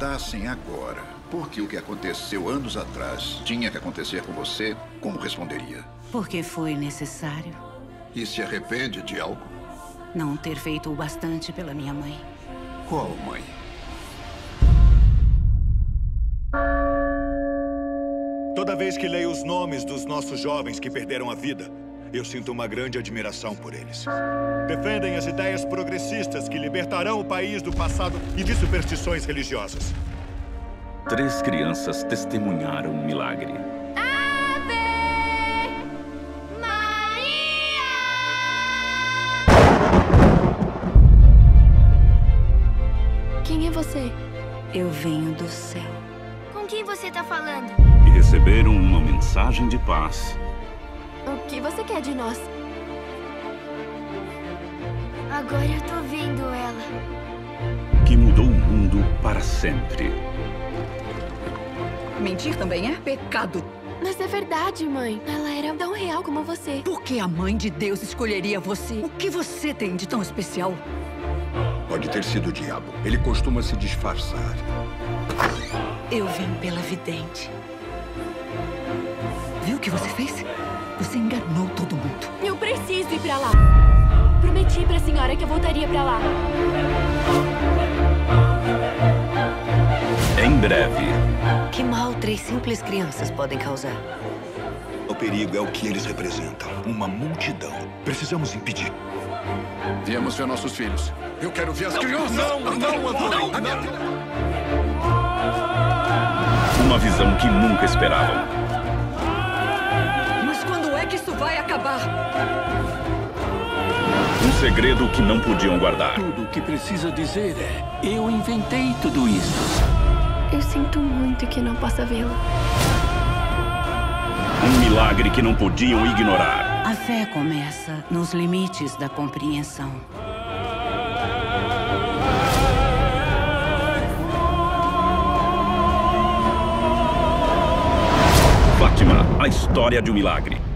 matassem agora, porque o que aconteceu anos atrás tinha que acontecer com você, como responderia? Porque foi necessário. E se arrepende de algo? Não ter feito o bastante pela minha mãe. Qual mãe? Toda vez que leio os nomes dos nossos jovens que perderam a vida, eu sinto uma grande admiração por eles. Defendem as ideias progressistas que libertarão o país do passado e de superstições religiosas. Três crianças testemunharam um milagre. Quem é você? Eu venho do céu. Com quem você tá falando? E receberam uma mensagem de paz. O que você quer de nós? Agora eu tô vendo ela. que mudou o mundo para sempre. Mentir também é pecado. Mas é verdade, mãe. Ela era tão real como você. Por que a mãe de Deus escolheria você? O que você tem de tão especial? Pode ter sido o diabo. Ele costuma se disfarçar. Eu vim pela vidente. Viu o que você fez? Você enganou todo mundo. Eu preciso ir pra lá. Prometi pra senhora que eu voltaria pra lá. Em breve, Que mal três simples crianças podem causar? O perigo é o que eles representam. Uma multidão. Precisamos impedir. Viemos ver nossos filhos. Eu quero ver as crianças! Não, não, não, uma visão que nunca esperavam. Segredo que não podiam guardar. Tudo o que precisa dizer é: eu inventei tudo isso. Eu sinto muito que não possa vê-la. Um milagre que não podiam ignorar. A fé começa nos limites da compreensão. Fátima, a história de um milagre.